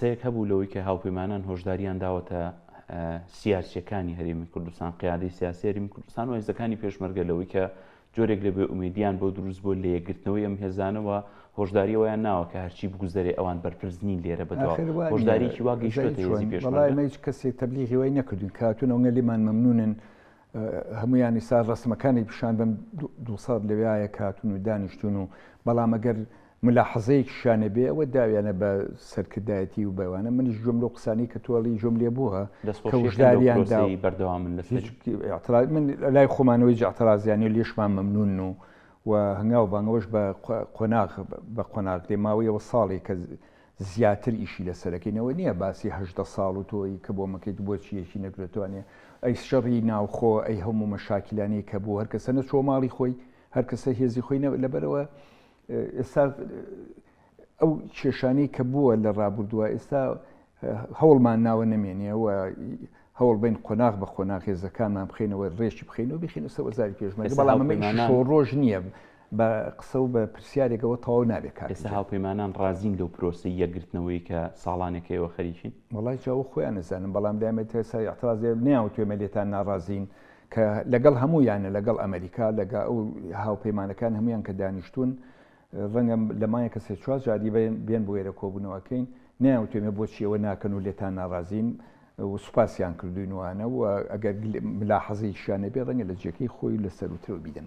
قسەیەک هەبوو لەوەی کە هاوپەیمانان هۆشدارییان داوەتە سیاسییەکانی هەرێمی کوردستان، قیادەی سیاسی هەرێمی کوردستان و هێزەکانی پێشمەرگە لەوەی کە جۆرێک لە بێئومێدییان بۆ دروست بووە لە یەکگرتنەوەی ئەم هێزانە و هۆشداری ئەوەیان ناوە کە هەرچی بگوزەرێ ئەوان بەرپرس نین لێرە بەدوا ئاخر وا نییە هۆشداریی وا گەیشتووەتە هێزی زەید چۆن؟ وەڵا پێشمەرگە. ئێمە هیچ کەسێک تەبلیغی وای نەکردووین کە هاتوون ئەوەنە لێمان مەمنوونن هەموویان ئیستا ڕەسمەکانی پیشان بەم دووسات لەوێایە کاتون و دانیشتون و بەڵام ئەگەر ملاحەزەیەکی شانە بێ ئەوە داویانە بە سەرکردایەتی و بەوانە منیش جۆم لەو قسانی کە تۆڵی جۆم لێ بووە کەشداریان داوی بەردەوام من من لای خۆمانەوەی جاتەرازیانی لێشمان مەمنون و و هەنگاو بانەوەش بە قۆناغ بە قۆناغ دێ ماوەیەوە ساڵی کە زیاتر ئیشی لەسەرەکەین ئەوە نیە باسی هەژدە ساڵ و تۆ ئەی کە بۆم ئەکەیت بۆچی یەکی نەگرە توانێ ئەی شەڕی ناوخۆ ئەی هەموو مەشاکیلانەی کە بوو هەرکەسە نەچۆ ماڵی خۆی هەرکەسە هێزی خۆی لەبەرەوە ئێستا ئەو کێشانەی کە بووە لە ڕابردووە ئێستا هەوڵمان ناوە نەمێنێ و هەوڵ بین قۆناغ بە قۆناغێزەکانمان بخینەوە ڕێکی بخینەوە بخینە سەوەزاری پێشمە بەڵام شۆڕۆژ نییە بە قسە و بە پرسیارێکەوە تەواو نابێت کاک ئێستا هاوپەیمانان ڕازین لەو پرۆسەی یەکگرتنەوەی کە ساڵانێکە ئێوە خەریکین؟ وەڵای جاوە خۆیان نەزانم بەڵام دایمە تێسای ئەعترازێ نیاوت توێمە لێتان ناڕازین کە لەگەڵ هەموویانە لەگەڵ ئەمریکا لەگە ئەو هاوپەیمانەکان هەمویان کە دانیشتون ڕەنگە لە مایە کە سێ چوار جاری بێن بۆ وێرە کۆبوونەوەکەین نیاوت توێمە بۆچی ئەوە ناکەن و لێتان ناڕازین و سوپاسیان کردوینوانە و ئەگەر ملا حەزیشیانە بێ ڕەنگە لە جێکەی خۆی لە سەروترەوە بیدەن